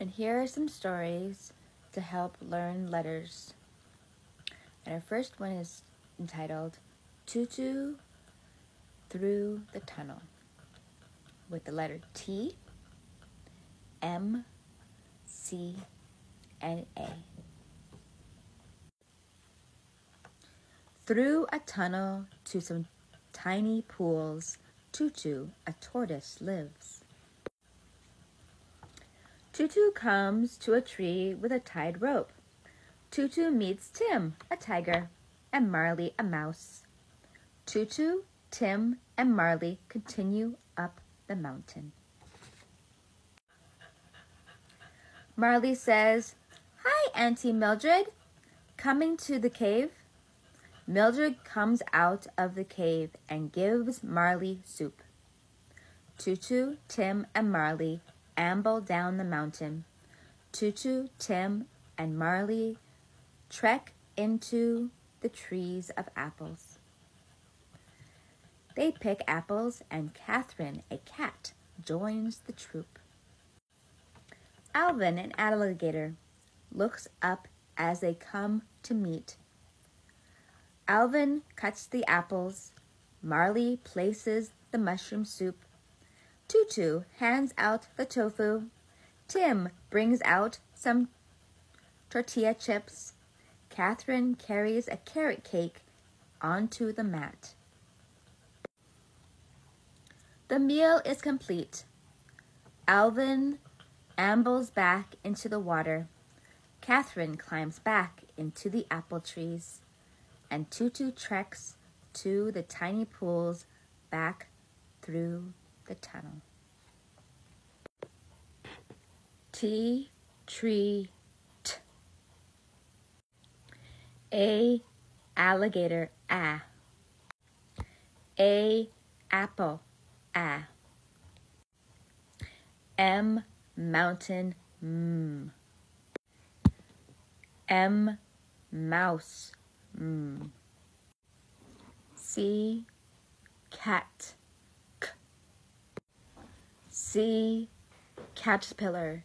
And here are some stories to help learn letters. And our first one is entitled Tutu Through the Tunnel with the letter T, M, C, and A. Through a tunnel to some tiny pools, Tutu, a tortoise, lives. Tutu comes to a tree with a tied rope. Tutu meets Tim, a tiger, and Marley, a mouse. Tutu, Tim, and Marley continue up the mountain. Marley says, Hi, Auntie Mildred. Coming to the cave? Mildred comes out of the cave and gives Marley soup. Tutu, Tim, and Marley amble down the mountain. Tutu, Tim, and Marley trek into the trees of apples. They pick apples, and Catherine, a cat, joins the troop. Alvin, an alligator, looks up as they come to meet. Alvin cuts the apples. Marley places the mushroom soup Tutu hands out the tofu. Tim brings out some tortilla chips. Catherine carries a carrot cake onto the mat. The meal is complete. Alvin ambles back into the water. Catherine climbs back into the apple trees. And Tutu treks to the tiny pools back through the tunnel. T tree t. A alligator a. A apple a. M mountain m. M mouse m. C cat C caterpillar